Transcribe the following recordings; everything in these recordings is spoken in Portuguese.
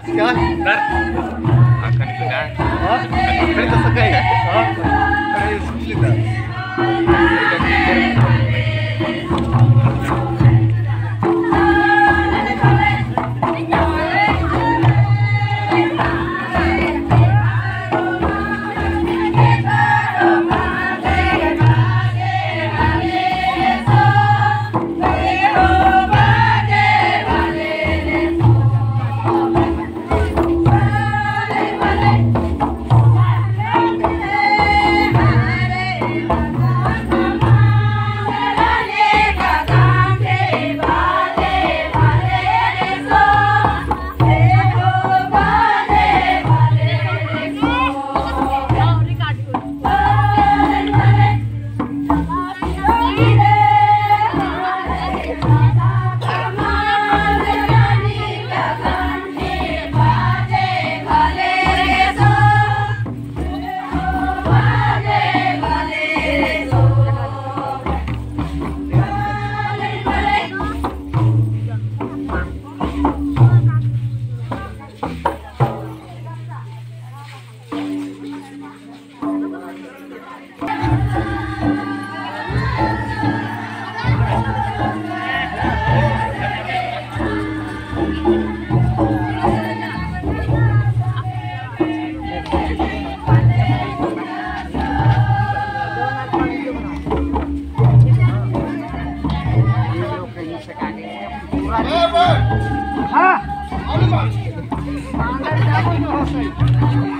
Sekarang, akan kita. Oh, kita suka ya. Ah! Olha mano! Ah, não é que!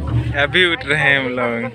अभी उठ रहे हैं हम लोग।